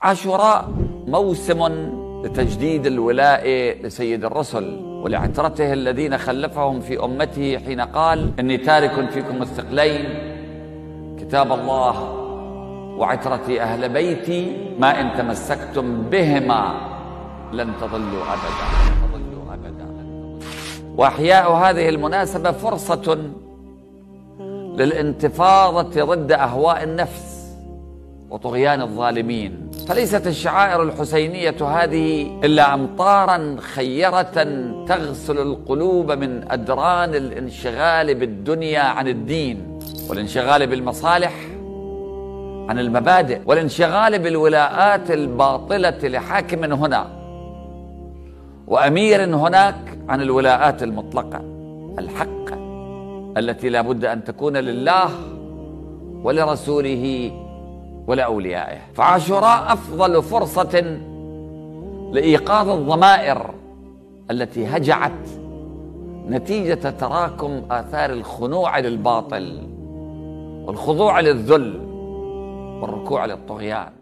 عاشوراء موسم لتجديد الولاء لسيد الرسل ولعترته الذين خلفهم في أمته حين قال إني تارك فيكم الثقلين. كتاب الله وعترتي أهل بيتي ما إن تمسكتم بهما لن تضلوا أبدا. وأحياء هذه المناسبة فرصة للانتفاضة ضد أهواء النفس وطغيان الظالمين. فليست الشعائر الحسينية هذه إلا امطارا خيرة تغسل القلوب من أدران الانشغال بالدنيا عن الدين والانشغال بالمصالح عن المبادئ والانشغال بالولاءات الباطلة لحاكم هنا وأمير هناك عن الولاءات المطلقة. الحقه التي لا بد أن تكون لله ولرسوله ولأوليائه. فعاشوراء أفضل فرصة لإيقاظ الضمائر التي هجعت نتيجة تراكم آثار الخنوع للباطل والخضوع للذل والركوع للطغيان.